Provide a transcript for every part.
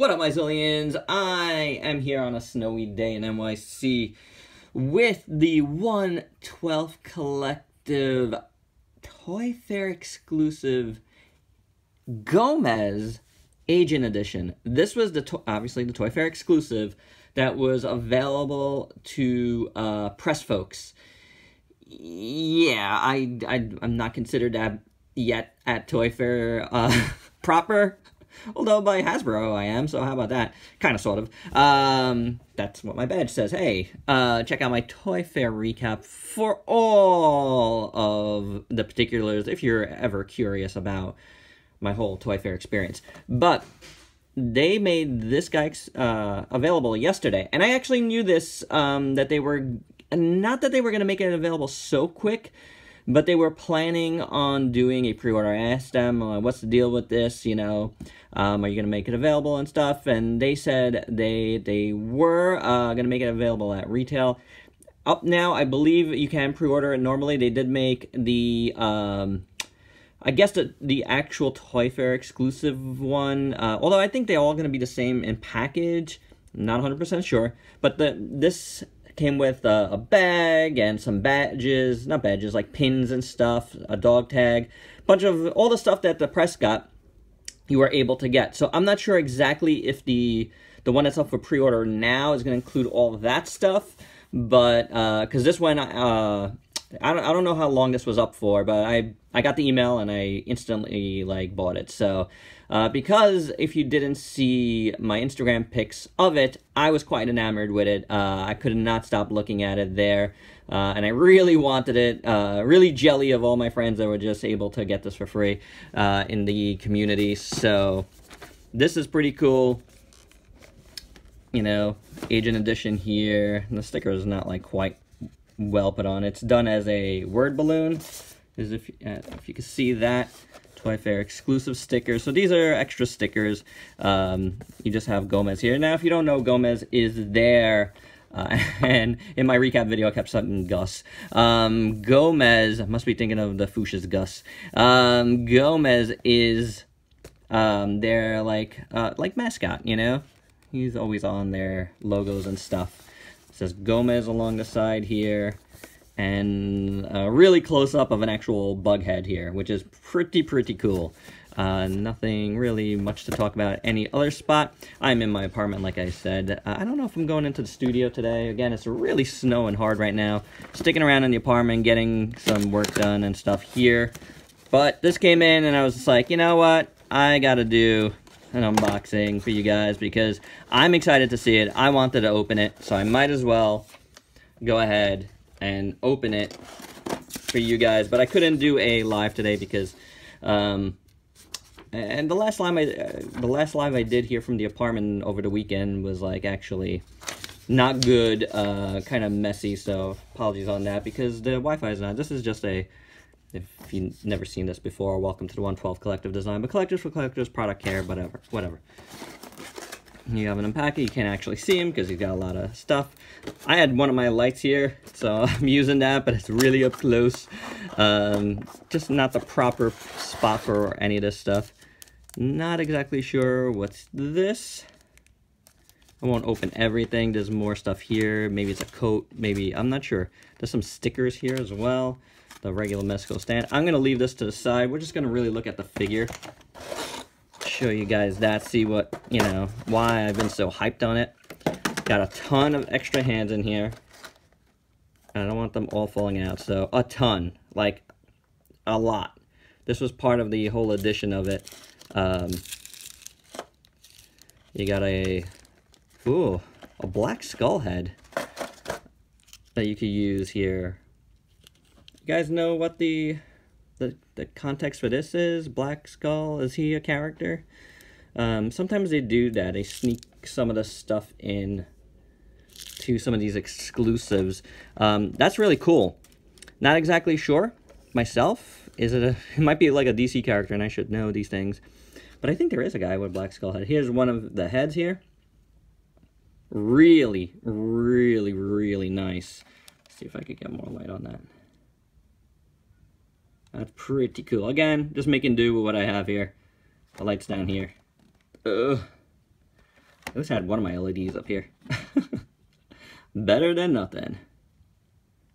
What up, my zillions? I am here on a snowy day in NYC with the 112th Collective Toy Fair exclusive Gomez Agent Edition. This was the obviously the Toy Fair exclusive that was available to uh, press folks. Yeah, I, I I'm not considered that yet at Toy Fair uh, proper Although by Hasbro I am, so how about that? Kind of, sort of. Um, that's what my badge says. Hey, uh, check out my Toy Fair recap for all of the particulars if you're ever curious about my whole Toy Fair experience. But they made this guy uh, available yesterday, and I actually knew this um, that they were not that they were going to make it available so quick, but they were planning on doing a pre-order. I asked them, uh, what's the deal with this, you know, um, are you going to make it available and stuff? And they said they, they were uh, going to make it available at retail. Up now, I believe you can pre-order it normally. They did make the, um, I guess the, the actual Toy Fair exclusive one, uh, although I think they're all going to be the same in package. not 100% sure. But the this came with a, a, bag and some badges, not badges, like pins and stuff, a dog tag, bunch of all the stuff that the press got, you were able to get. So I'm not sure exactly if the the one that's up for pre-order now is going to include all that stuff, but because uh, this one, uh, I don't I don't know how long this was up for, but I I got the email and I instantly like bought it. So uh, because if you didn't see my Instagram pics of it, I was quite enamored with it. Uh, I could not stop looking at it there. Uh, and I really wanted it. Uh, really jelly of all my friends that were just able to get this for free uh, in the community. So this is pretty cool. You know, Agent Edition here. The sticker is not like quite well put on. It's done as a word balloon. As if, uh, if you can see that. Toy Fair exclusive stickers. So these are extra stickers. Um, you just have Gomez here. Now, if you don't know, Gomez is there. Uh, and in my recap video, I kept saying Gus. Um, Gomez, I must be thinking of the Fuchsia's Gus. Um, Gomez is um, their like uh, like mascot, you know? He's always on their logos and stuff. It says Gomez along the side here and a really close up of an actual bug head here, which is pretty, pretty cool. Uh, nothing really much to talk about any other spot. I'm in my apartment, like I said. Uh, I don't know if I'm going into the studio today. Again, it's really snowing hard right now. Sticking around in the apartment, getting some work done and stuff here. But this came in and I was just like, you know what? I gotta do an unboxing for you guys because I'm excited to see it. I wanted to open it, so I might as well go ahead and open it for you guys. But I couldn't do a live today because, um, and the last live I, uh, the last live I did here from the apartment over the weekend was like actually not good, uh, kind of messy. So apologies on that because the Wi-Fi is not. This is just a if you've never seen this before, welcome to the One:12 Collective Design. But collectors for collectors, product care, whatever, whatever. You have an unpacker. You can't actually see him because he's got a lot of stuff. I had one of my lights here, so I'm using that, but it's really up close. Um, just not the proper spot for any of this stuff. Not exactly sure what's this. I won't open everything. There's more stuff here. Maybe it's a coat. Maybe, I'm not sure. There's some stickers here as well. The regular Mezco stand. I'm going to leave this to the side. We're just going to really look at the figure show you guys that, see what, you know, why I've been so hyped on it. Got a ton of extra hands in here. I don't want them all falling out, so a ton, like a lot. This was part of the whole edition of it. Um, you got a, ooh, a black skull head that you could use here. You guys know what the the, the context for this is. Black Skull, is he a character? Um, sometimes they do that. They sneak some of the stuff in to some of these exclusives. Um, that's really cool. Not exactly sure myself. Is it a, it might be like a DC character and I should know these things. But I think there is a guy with Black Skull head. Here's one of the heads here. Really, really, really nice. Let's see if I could get more light on that. That's pretty cool. Again, just making do with what I have here. The light's down here. Ugh. I I had one of my LEDs up here. Better than nothing.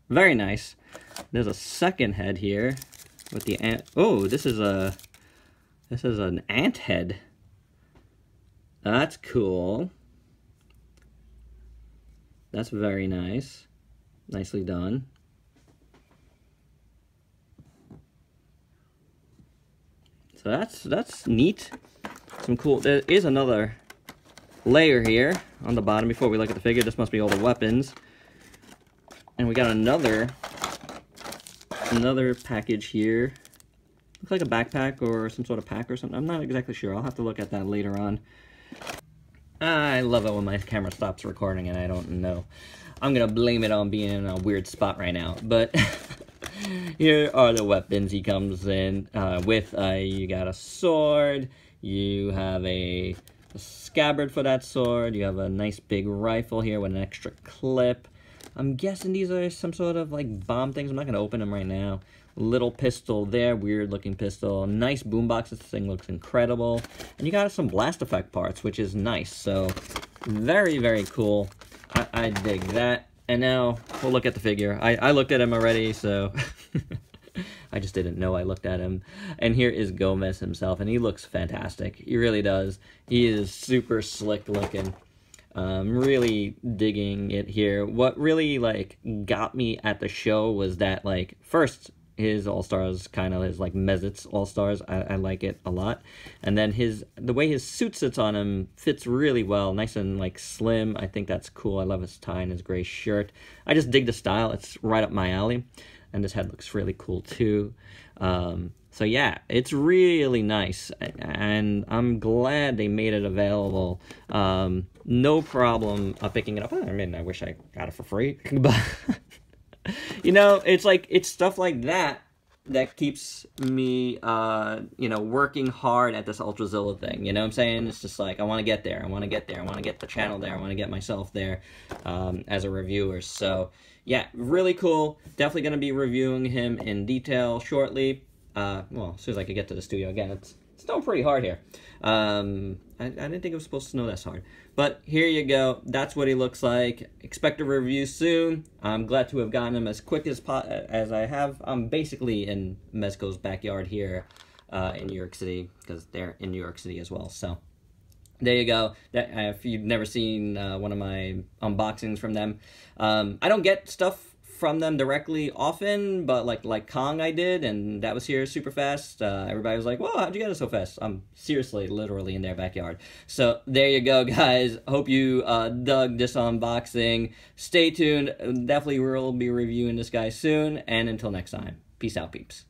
Very nice. There's a second head here with the ant. Oh, this is a this is an ant head. That's cool. That's very nice. Nicely done. So that's that's neat. Some cool. There is another layer here on the bottom before we look at the figure. This must be all the weapons. And we got another another package here. Looks like a backpack or some sort of pack or something. I'm not exactly sure. I'll have to look at that later on. I love it when my camera stops recording and I don't know. I'm gonna blame it on being in a weird spot right now. But here are the weapons he comes in uh, with. Uh, you got a sword, you have a, a, scabbard for that sword, you have a nice big rifle here with an extra clip. I'm guessing these are some sort of like bomb things. I'm not going to open them right now. Little pistol there, weird looking pistol. Nice boombox, this thing looks incredible. And you got some blast effect parts, which is nice. So very, very cool. I, I dig that. And now we'll look at the figure. I, I looked at him already, so I just didn't know I looked at him. And here is Gomez himself, and he looks fantastic. He really does. He is super slick looking. Um, really digging it here. What really like got me at the show was that like first his All Stars kind of his like Mezits All Stars. I, I, like it a lot, and then his the way his suit sits on him fits really well, nice and like slim. I think that's cool. I love his tie and his gray shirt. I just dig the style. It's right up my alley, and his head looks really cool too. Um, so yeah, it's really nice, and I'm glad they made it available. Um, no problem uh, picking it up. I mean, I wish I got it for free, but you know, it's like it's stuff like that that keeps me, uh, you know, working hard at this Ultrazilla thing. You know what I'm saying? It's just like, I want to get there. I want to get there. I want to get the channel there. I want to get myself there um, as a reviewer. So, yeah, really cool. Definitely going to be reviewing him in detail shortly. Uh, well, as soon as I could get to the studio again, it's still pretty hard here. Um, I, I, didn't think it was supposed to snow this hard. But here you go. That's what he looks like. Expect a review soon. I'm glad to have gotten him as quick as as I have. I'm basically in Mezco's backyard here uh, in New York City because they're in New York City as well. So there you go. That, if you've never seen uh, one of my unboxings from them, um, I don't get stuff from them directly often, but like like Kong I did, and that was here super fast. Uh, everybody was like, "Whoa, how'd you get it so fast?" I'm seriously, literally in their backyard. So there you go, guys. Hope you uh, dug this unboxing. Stay tuned. Definitely we'll be reviewing this guy soon. And until next time, peace out, peeps.